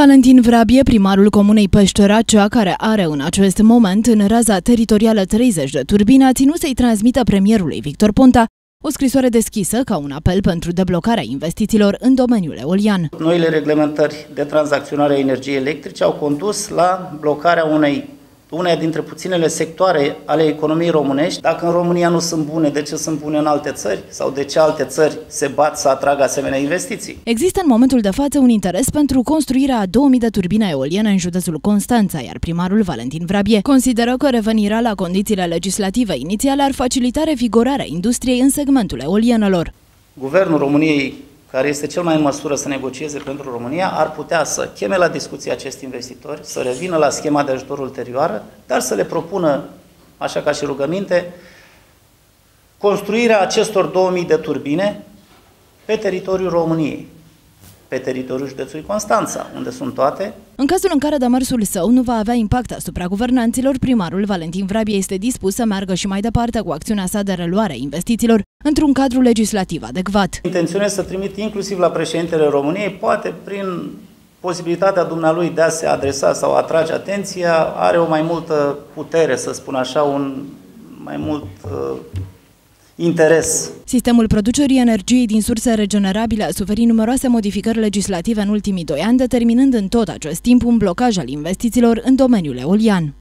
Valentin Vrabie, primarul comunei Peștera, cea care are în acest moment în raza teritorială 30 de turbine, a ținut să-i transmită premierului Victor Ponta o scrisoare deschisă ca un apel pentru deblocarea investițiilor în domeniul eolian. Noile reglementări de tranzacționare a energiei electrice au condus la blocarea unei una dintre puținele sectoare ale economiei românești. Dacă în România nu sunt bune, de ce sunt bune în alte țări? Sau de ce alte țări se bat să atragă asemenea investiții? Există în momentul de față un interes pentru construirea a 2000 de turbine eoliene în județul Constanța, iar primarul Valentin Vrabie consideră că revenirea la condițiile legislative inițiale ar facilita revigorarea industriei în segmentul eolienelor. Guvernul României care este cel mai în măsură să negocieze pentru România, ar putea să cheme la discuție acești investitori, să revină la schema de ajutor ulterioară, dar să le propună, așa ca și rugăminte, construirea acestor 2000 de turbine pe teritoriul României pe teritoriul județului Constanța, unde sunt toate. În cazul în care demersul său nu va avea impact asupra guvernanților, primarul Valentin Vrabie este dispus să meargă și mai departe cu acțiunea sa de reluare a investițiilor într-un cadru legislativ adecvat. Intenționez să trimit inclusiv la președintele României, poate prin posibilitatea dumnealui de a se adresa sau atrage atenția, are o mai multă putere, să spun așa, un mai mult uh, interes. Sistemul producerii energiei din surse regenerabile a suferit numeroase modificări legislative în ultimii doi ani, determinând în tot acest timp un blocaj al investițiilor în domeniul eolian.